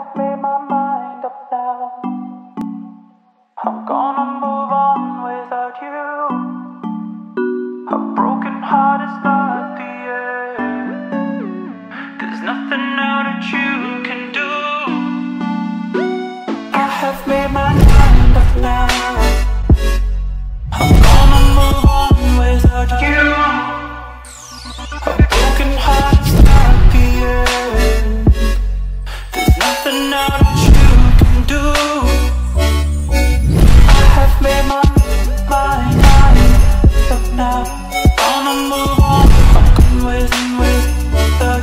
have made my mind up now. I'm gonna move on without you. A broken heart is not the end. There's nothing now that you can do. I have made my mind up now. I'm gonna move on with you. A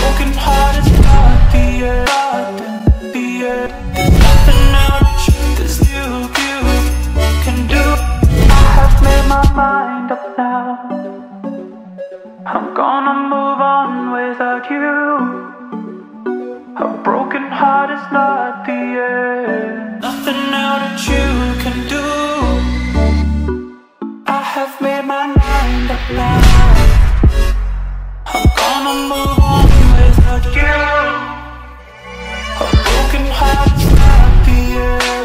broken heart is not the end. Nothing else is you can do. I've made my mind up now. I'm gonna move on without you. A broken heart is not the I've made my mind up now. I'm gonna move on without you broken heart's happier